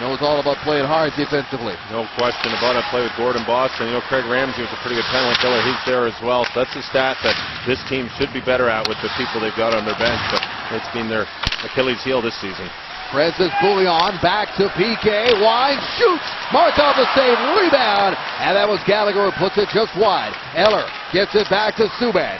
Knows all about playing hard defensively. No question about it. Play with Gordon Boston. You know, Craig Ramsay was a pretty good penalty killer. He's there as well. So that's a stat that this team should be better at with the people they've got on their bench. But it's been their Achilles heel this season. Francis Bouillon back to PK. Wide shoots. Markov the save. Rebound. And that was Gallagher who puts it just wide. Eller gets it back to Subban.